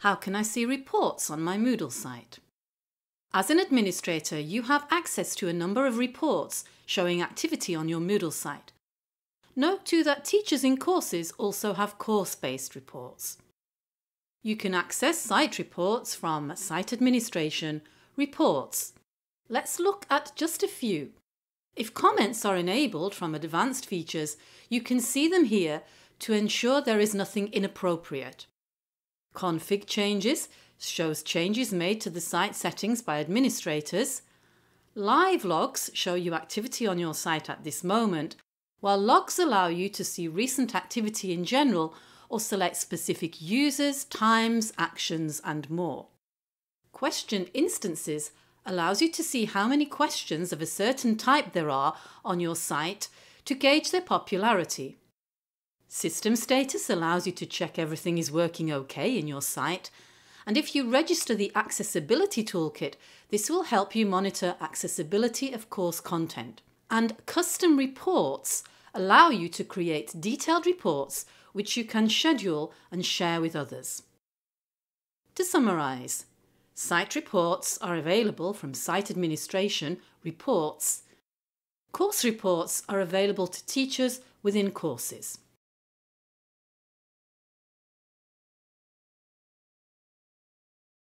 How can I see reports on my Moodle site? As an administrator, you have access to a number of reports showing activity on your Moodle site. Note too that teachers in courses also have course-based reports. You can access site reports from Site Administration, Reports. Let's look at just a few. If comments are enabled from advanced features, you can see them here to ensure there is nothing inappropriate. Config changes shows changes made to the site settings by administrators. Live logs show you activity on your site at this moment, while logs allow you to see recent activity in general or select specific users, times, actions and more. Question instances allows you to see how many questions of a certain type there are on your site to gauge their popularity. System status allows you to check everything is working okay in your site and if you register the Accessibility Toolkit, this will help you monitor accessibility of course content. And custom reports allow you to create detailed reports which you can schedule and share with others. To summarise, site reports are available from Site Administration Reports. Course reports are available to teachers within courses.